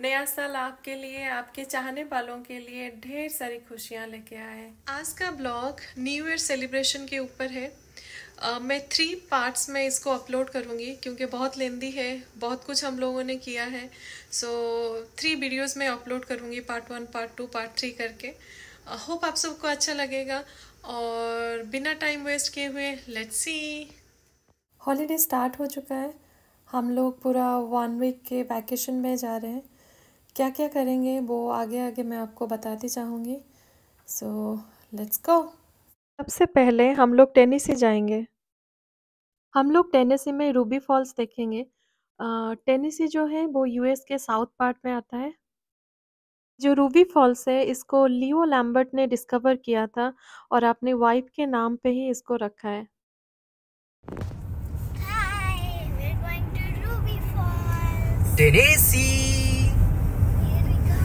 नया साल आपके लिए आपके चाहने वालों के लिए ढेर सारी खुशियाँ लेके आए। आज का ब्लॉग न्यू ईयर सेलिब्रेशन के ऊपर है। अ, मैं थ्री पार्ट्स में इसको अपलोड करूँगी क्योंकि बहुत लेंदी है बहुत कुछ हम लोगों ने किया है। सो थ्री वीडियोस में अपलोड करूँगी part one part two part three करके। होप आप सबको अच्छा लगेगा। और बिना टाइम वेस्ट किए हुए लेट्स सी हॉलीडे स्टार्ट हो चुका है। हम लोग पूरा वन वीक के वैकेशन में जा रहे हैं। क्या क्या करेंगे वो आगे आगे मैं आपको बताती चाहूँगी। सो लेट्स गो सबसे पहले हम लोग टेनिसी जाएँगे। हम लोग टेनेसी में रूबी फॉल्स देखेंगे। टेनेसी जो है वो यूएस के साउथ पार्ट में आता है। जो रूबी फॉल्स है इसको लियो लैम्बर्ट ने डिस्कवर किया था और अपने वाइफ के नाम पे ही इसको रखा है। Hi, we're going to Ruby Falls. Tennessee. Here we go.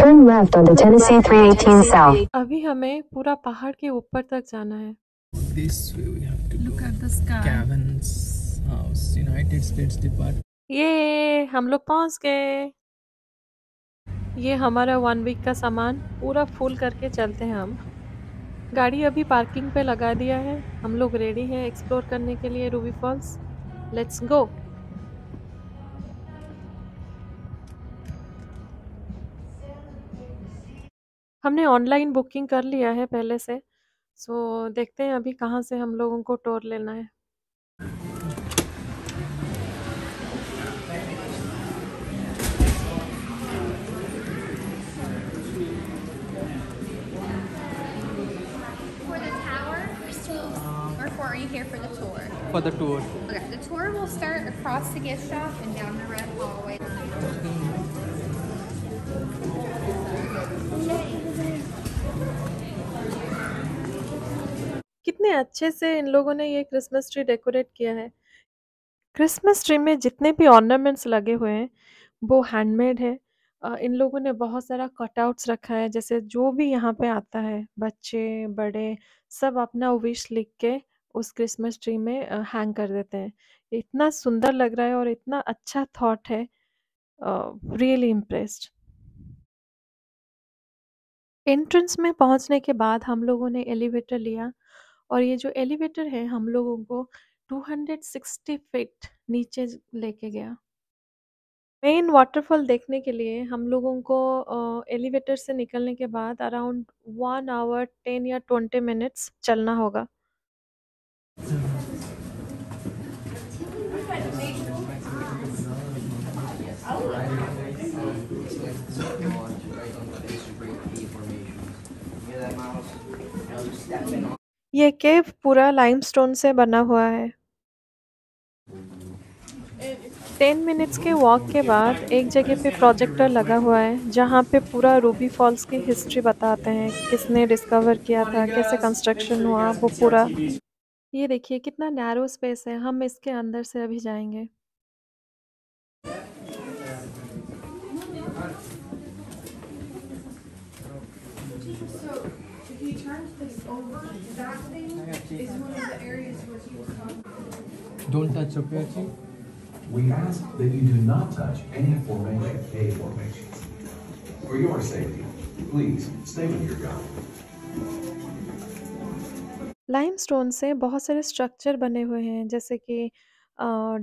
Turn left onto Tennessee 318 South. अभी हमें पूरा पहाड़ के ऊपर तक जाना है This way we have to Look go. at the sky. Cavan's house, United States Department. ये हम लोग पहुँच गए ये हमारा वन वीक का सामान पूरा फुल करके चलते हैं हम गाड़ी अभी पार्किंग पे लगा दिया है हम लोग रेडी हैं एक्सप्लोर करने के लिए रूबी फॉल्स लेट्स गो हमने ऑनलाइन बुकिंग कर लिया है पहले से सो देखते हैं अभी कहाँ से हम लोगों को टूर लेना है For the or are you here for the tour? For the tour. Okay, the tour will start across the gift shop and down the red hallway. कितने अच्छे से इन लोगों ने ये क्रिसमस ट्री डेकोरेट किया है। क्रिसमस ट्री में जितने भी ऑर्नामेंट्स लगे हुए हैं, वो हैंडमेड है। इन लोगों ने बहुत सारा कटआउट्स रखा है, जैसे जो भी यहाँ पे आता है, बच्चे, बड़े, सब अपना विश लिख के उस क्रिसमस ट्री में हैंग कर देते हैं। इतना सुंदर लग रहा है और इतना अच्छा थॉट है। Really impressed. एंट्रेंस में पहुँचने के बाद हम लोगों ने एलिवेटर लिया। और ये जो एलिवेटर है, हम लोगों को 260 फीट नीचे लेके गया। मेन वाटरफॉल देखने के लिए हम लोगों को एलिवेटर से निकलने के बाद अराउंड वन आवर टेन या ट्वेंटी मिनट्स चलना होगा। ये केव पूरा लाइमस्टोन से बना हुआ है। टेन मिनट्स के वॉक के बाद एक जगह पे प्रोजेक्टर लगा हुआ है, जहाँ पे पूरा रूबी फॉल्स की हिस्ट्री बताते हैं, किसने डिस्कवर किया था, कैसे कंस्ट्रक्शन हुआ, वो पूरा। ये देखिए कितना नैरो स्पेस है, हम इसके अंदर से अभी जाएँगे। Don't touch okay, Archie? We ask that you do not touch any formation, A formations. For your safety, please stay with your gun. Limestone से बहुत सारे स्ट्रक्चर बने हुए हैं जैसे कि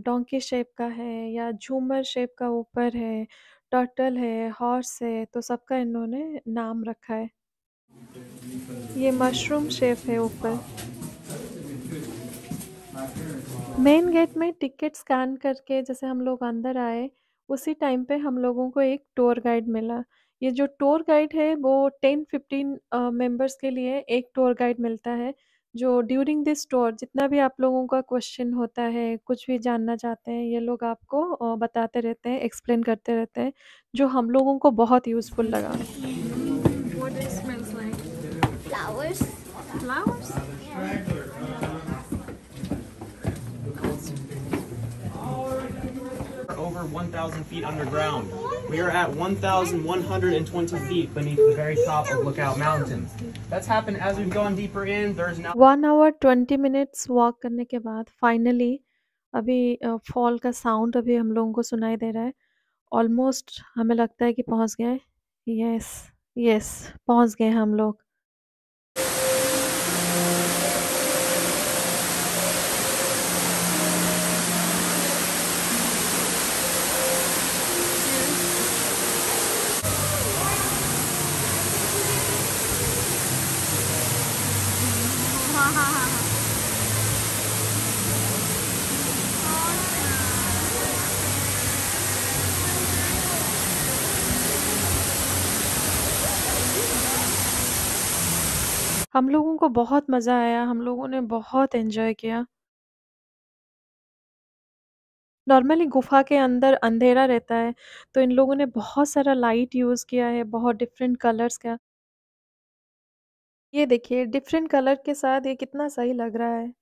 डोंकी शेप का है या झूमर शेप का ऊपर है टर्टल है हॉर्स है तो सबका इन्होंने नाम रखा है ये मशरूम शेप है ऊपर मेन गेट में टिकट स्कैन करके जैसे हम लोग अंदर आए उसी टाइम पे हम लोगों को एक टूर गाइड मिला। ये जो टूर गाइड है वो टेन फिफ्टीन मेंबर्स के लिए एक टूर गाइड मिलता है जो ड्यूरिंग दिस टूर जितना भी आप लोगों का क्वेश्चन होता है कुछ भी जानना चाहते हैं ये लोग आपको बताते रहते हैं एक्सप्लेन करते रहते हैं जो हम लोगों को बहुत यूज़फुल लगा। Flowers. flowers? over 1,000 feet underground. We are at 1,120 feet beneath the very top of Lookout Mountain. That's happened as we've gone deeper in. There's now one hour twenty minutes walk करने के बाद finally अभी fall का sound अभी हम लोगों को सुनाई दे रहा है ऑलमोस्ट हमें लगता है कि पहुंच गए यस यस पहुंच गए हम लोग हम लोगों को बहुत मज़ा आया, हम लोगों ने बहुत एंजॉय किया। नॉर्मली गुफा के अंदर अंधेरा रहता है तो इन लोगों ने बहुत सारा लाइट यूज़ किया है, बहुत डिफरेंट कलर्स का। ये देखिए, डिफरेंट कलर के साथ ये कितना सही लग रहा है।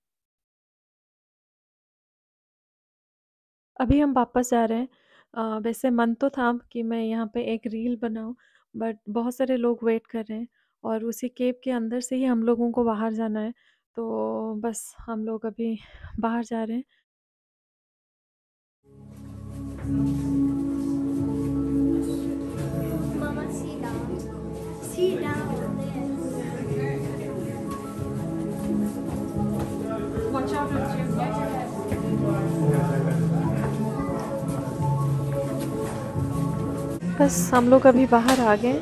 अभी हम वापस जा रहे हैं। वैसे मन तो था कि मैं यहाँ पे एक रील बनाऊँ, बट बहुत सारे लोग वेट कर रहे हैं। और उसी केव के अंदर से ही हम लोगों को बाहर जाना है तो बस हम लोग अभी बाहर जा रहे हैं Mama, sit down. Sit down. बस हम लोग अभी बाहर आ गए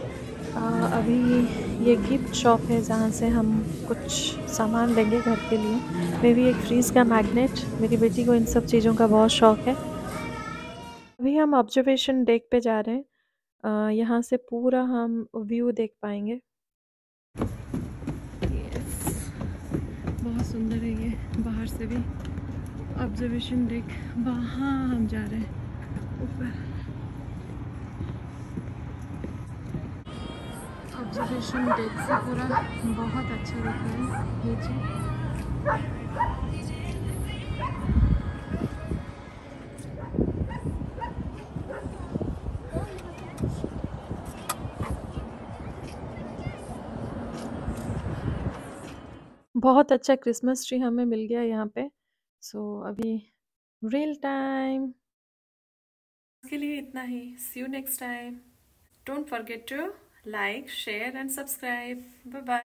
अभी ये गिफ्ट शॉप है जहाँ से हम कुछ सामान लेंगे घर के लिए। मे भी एक फ्रीज़ का मैग्नेट। मेरी बेटी को इन सब चीज़ों का बहुत शौक है। अभी हम ऑब्जर्वेशन डेक पे जा रहे हैं। यहाँ से पूरा हम व्यू देख पाएँगे। बहुत सुंदर है ये, बाहर से भी। ऑब्जर्वेशन डेक वहाँ हम जा रहे हैं। ऊपर। ऑब्जर्वेशन डेक से पूरा बहुत अच्छा दिख रहा है। नीचे बहुत अच्छा क्रिसमस ट्री हमें मिल गया यहाँ पे। सो so, अभी रियल टाइम के लिए इतना ही। See you next time don't forget to like share and subscribe. Bye bye